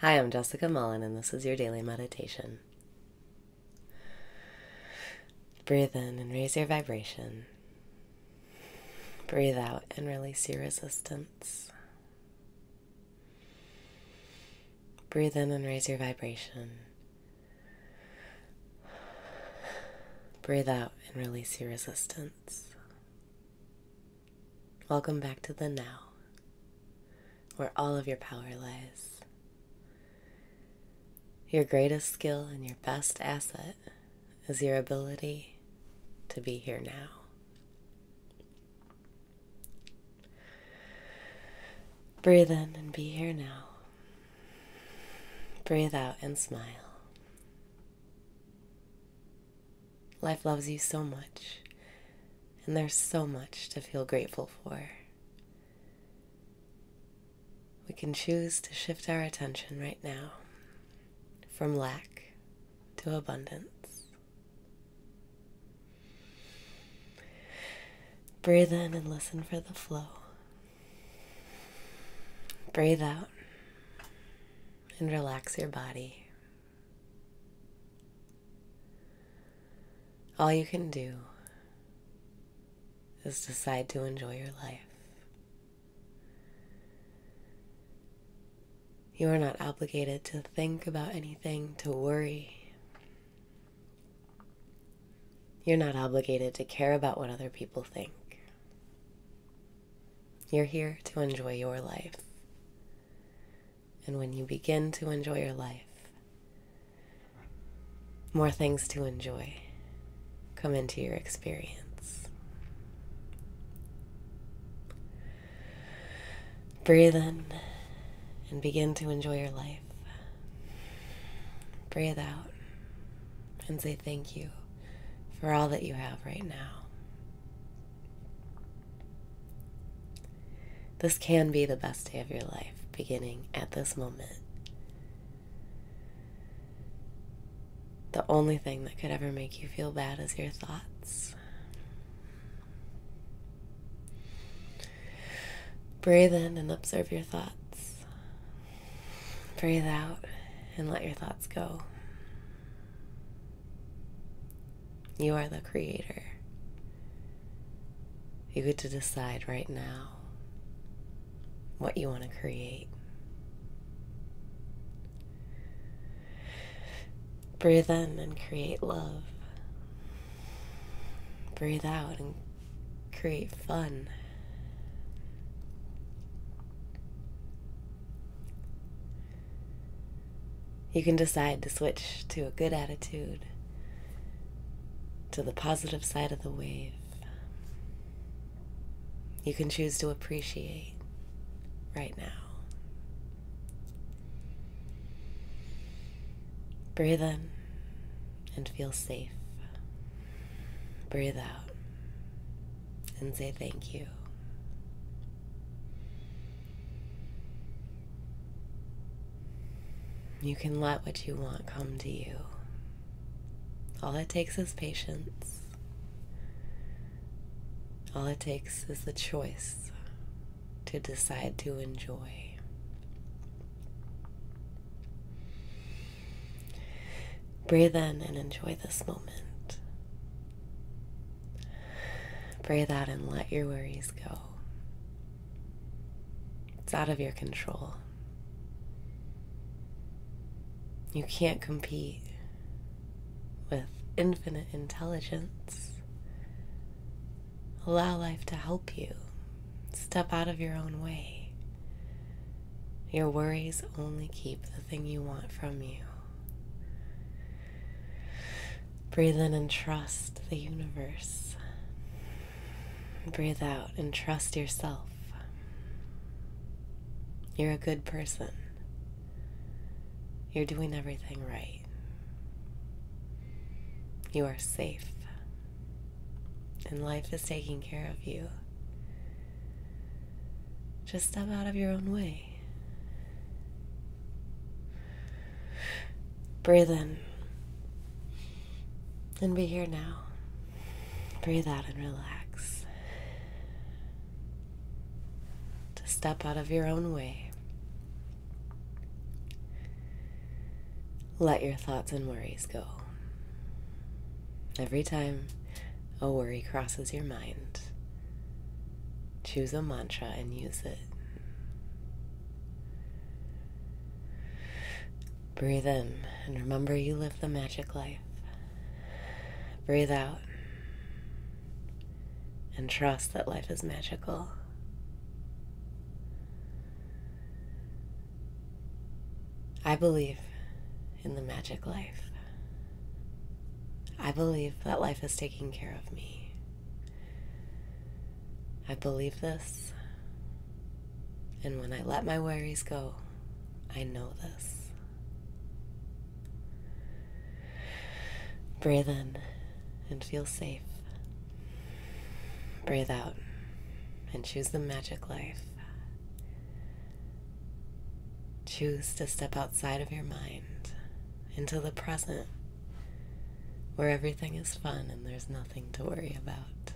Hi, I'm Jessica Mullen, and this is your daily meditation. Breathe in and raise your vibration. Breathe out and release your resistance. Breathe in and raise your vibration. Breathe out and release your resistance. Welcome back to the now, where all of your power lies. Your greatest skill and your best asset is your ability to be here now. Breathe in and be here now. Breathe out and smile. Life loves you so much, and there's so much to feel grateful for. We can choose to shift our attention right now from lack to abundance. Breathe in and listen for the flow. Breathe out and relax your body. All you can do is decide to enjoy your life. You are not obligated to think about anything, to worry. You're not obligated to care about what other people think. You're here to enjoy your life. And when you begin to enjoy your life, more things to enjoy come into your experience. Breathe in and begin to enjoy your life. Breathe out and say thank you for all that you have right now. This can be the best day of your life beginning at this moment. The only thing that could ever make you feel bad is your thoughts. Breathe in and observe your thoughts. Breathe out and let your thoughts go. You are the creator. You get to decide right now what you want to create. Breathe in and create love. Breathe out and create fun. You can decide to switch to a good attitude, to the positive side of the wave. You can choose to appreciate right now. Breathe in and feel safe. Breathe out and say thank you. You can let what you want come to you. All it takes is patience. All it takes is the choice to decide to enjoy. Breathe in and enjoy this moment. Breathe out and let your worries go. It's out of your control. You can't compete with infinite intelligence. Allow life to help you. Step out of your own way. Your worries only keep the thing you want from you. Breathe in and trust the universe. Breathe out and trust yourself. You're a good person. You're doing everything right. You are safe. And life is taking care of you. Just step out of your own way. Breathe in and be here now. Breathe out and relax. To step out of your own way let your thoughts and worries go. Every time a worry crosses your mind, choose a mantra and use it. Breathe in and remember you live the magic life. Breathe out and trust that life is magical. I believe in the magic life. I believe that life is taking care of me. I believe this, and when I let my worries go, I know this. Breathe in and feel safe. Breathe out and choose the magic life. Choose to step outside of your mind into the present where everything is fun and there's nothing to worry about.